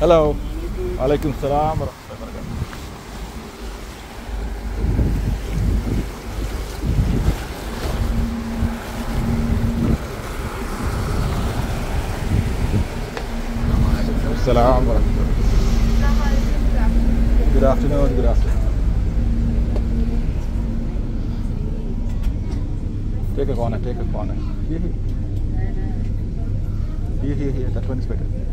Hello. Alaikum salam. Salam. Good afternoon, good afternoon. Take a corner, take a corner. Here, here. Here, here, here. That one is better.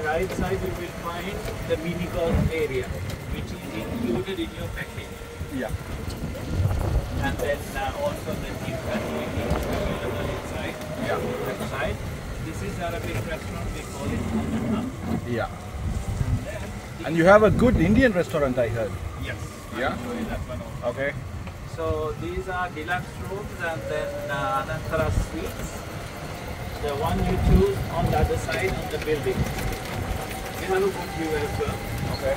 Right side you will find the mini golf area, which is included in your package. Yeah. And then uh, also the gym facility available inside. Yeah. Left side. This is Arabic restaurant. We call it. Yeah. And you have a good Indian restaurant, I heard. Yes. Yeah? I'll show you that one also. Okay. So these are deluxe rooms and then uh, Anantara suites. The one you choose on the other side of the building. We have a good view as well. Okay.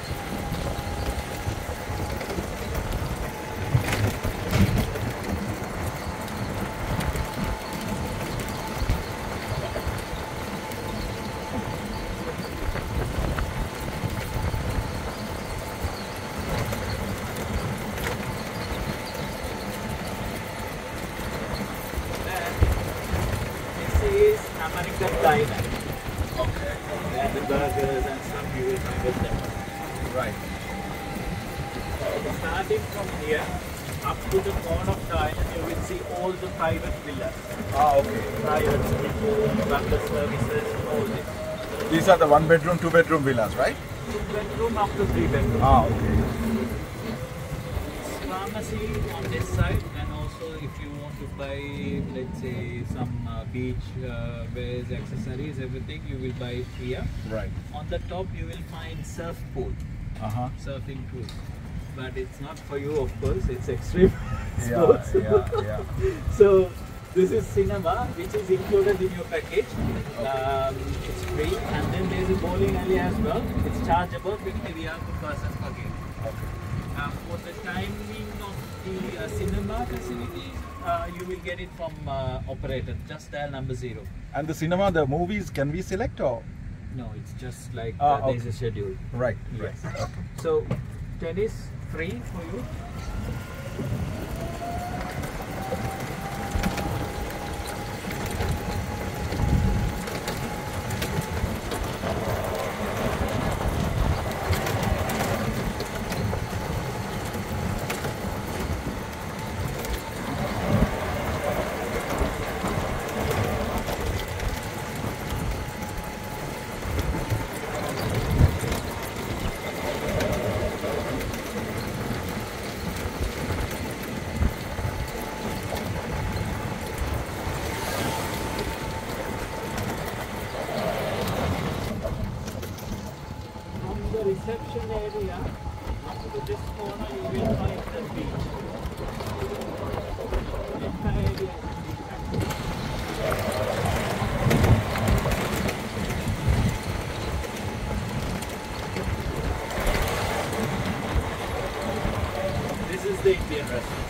Then this is American Diner. Okay. Where the burgers and stuff you will find with them. Right. Starting from here up to the corner of the island, you will see all the private villas, Ah, okay. private swimming pool, butler services, all this. These are the one bedroom, two bedroom villas, right? Two bedroom up to three bedroom. Ah, okay. pharmacy on this side and also if you want to buy let's say some uh, beach uh, wears accessories everything you will buy it here Right. on the top you will find surf pool Uh huh. surfing pool but it's not for you of course it's extreme Yeah, sports yeah, yeah. so this is cinema which is included in your package um, it's free and then there's a bowling alley as well it's chargeable 50 riyal per person per game Okay. uh, for the timing of the uh, cinema facility, uh, you will get it from uh, operator, just dial number zero. And the cinema, the movies, can we select or? No, it's just like Ah, uh, there's a schedule. Right. Yes. Right. Okay. So, tennis free for you. From the reception area up to this corner, you will find the beach. The entire area is beach. This is the Indian restaurant.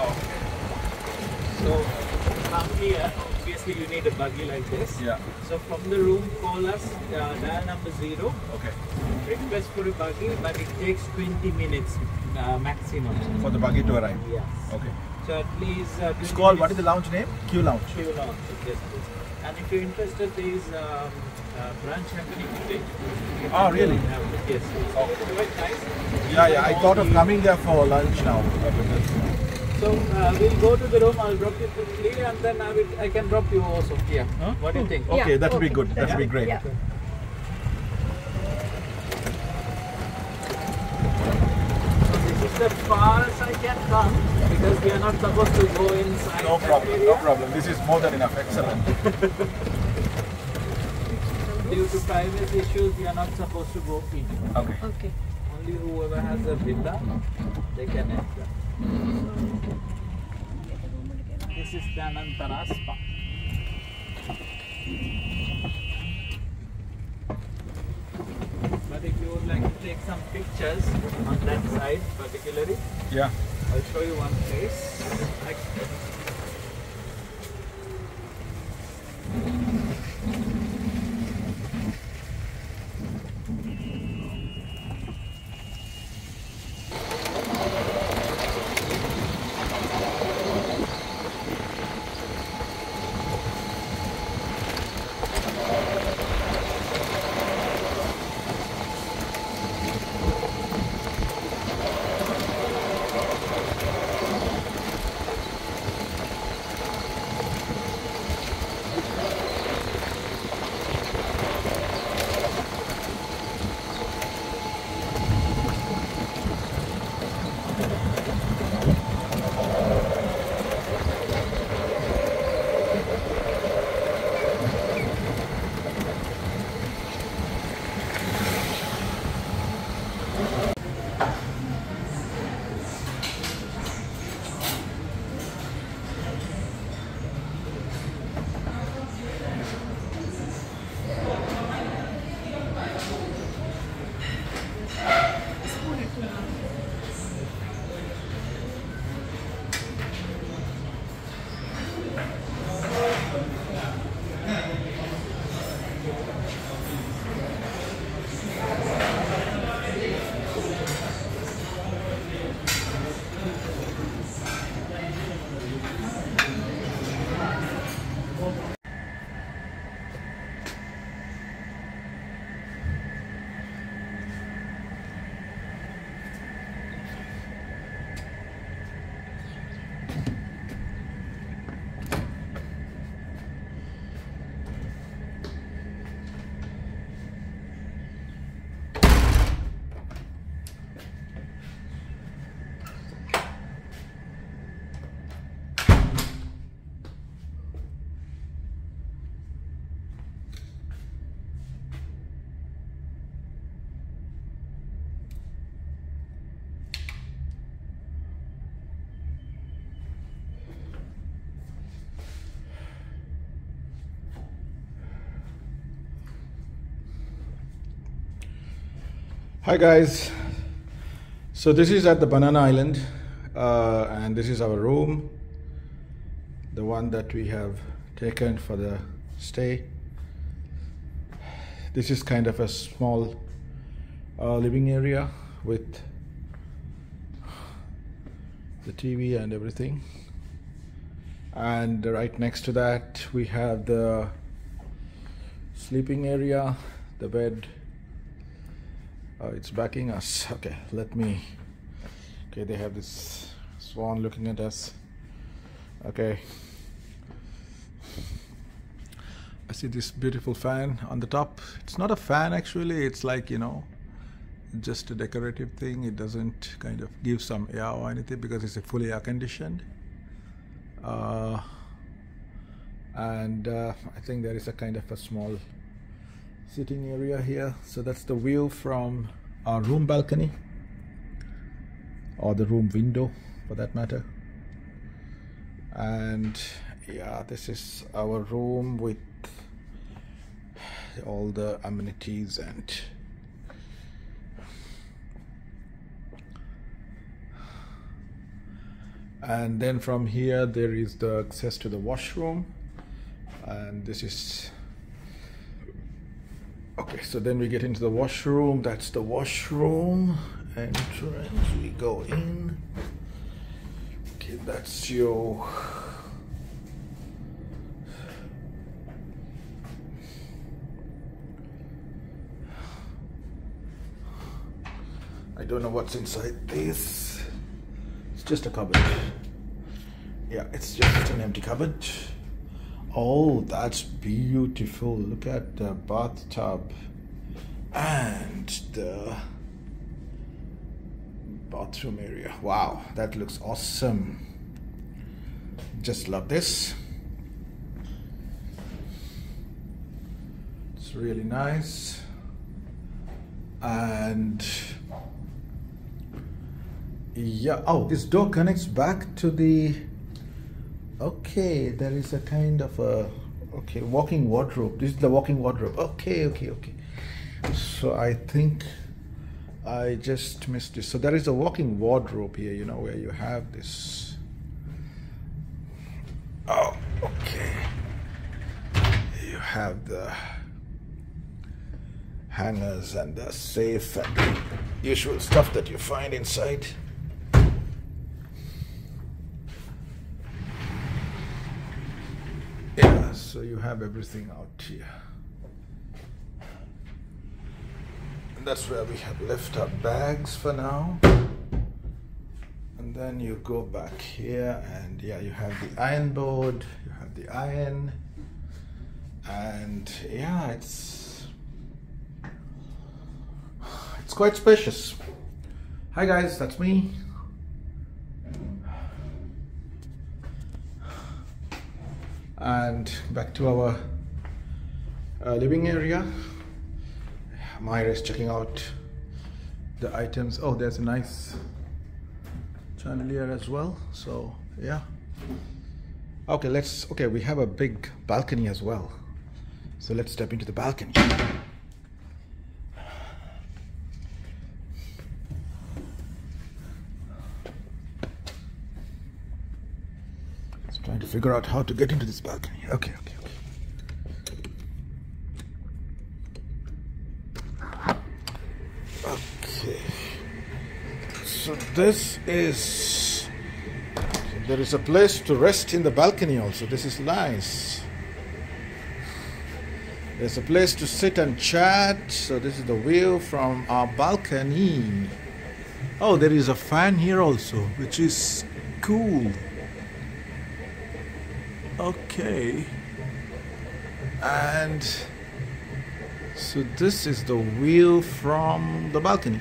Okay. So from here, obviously you need a buggy like this. Yeah. So from the room, call us, uh, dial number zero, Okay. request for a buggy, but it takes 20 minutes uh, maximum. For the buggy to arrive. Yes. Okay. So at least. Uh, It's called what is the lounge name? Q Lounge. Queue Lounge, yes, please. And if you're interested, there is um, uh, brunch happening today. Oh, really? have Yes. Oh. It's quite nice. Yeah, yeah. I thought of coming there for lunch now. So uh, we'll go to the room. I'll drop you quickly, and then I will. I can drop you also. Yeah. Huh? What do you think? Okay, Yeah, that would be good. That would be great. Yeah. So this is the far as I can come because we are not supposed to go inside. No problem. area. No problem. This is more than enough. Excellent. Due to privacy issues, we are not supposed to go in. Okay. Okay. Only whoever has a villa, they can enter. This is the Anantara Spa. But if you would like to take some pictures on that side particularly, Yeah. I'll show you one place. Hi guys. So this is at the Banana Island, uh, and this is our room, the one that we have taken for the stay. This is kind of a small uh, living area with the TV and everything. And right next to that, we have the sleeping area, the bed. Oh, it's backing us. Okay, let me. Okay, they have this swan looking at us. Okay. I see this beautiful fan on the top. It's not a fan actually, it's like, you know, just a decorative thing. It doesn't kind of give some air or anything because it's a fully air conditioned. Uh, and uh, I think there is a kind of a small sitting area here. So that's the view from our room balcony or the room window for that matter. And yeah, this is our room with all the amenities and and then from here there is the access to the washroom and this is okay so then we get into the washroom. That's the washroom entrance. We go in. Okay that's your I don't know what's inside this. It's just a cupboard. Yeah it's just an empty cupboard oh that's beautiful. Look at the bathtub and the bathroom area. Wow that looks awesome. Just love this. It's really nice. And yeah oh this door connects back to the okay there is a kind of a okay walking wardrobe. This is the walking wardrobe. Okay okay okay. So i think i just missed this. So there is a walking wardrobe here you know where you have this. Oh okay. You have the hangers and the safe and the usual stuff that you find inside yeah so you have everything out here. And that's where we have left our bags for now. And then you go back here and yeah you have the iron board you have the iron. And yeah it's it's quite spacious. Hi guys that's me and back to our uh, living area. Myra is checking out the items. Oh there's a nice chandelier as well. So yeah. Okay let's okay we have a big balcony as well. So let's step into the balcony Just trying to figure out how to get into this balcony okay okay okay Okay. So this is there is a place to rest in the balcony also. This is nice. There's a place to sit and chat. So this is the view from our balcony. Oh, there is a fan here also, which is cool. Okay. And so this is the wheel from the balcony.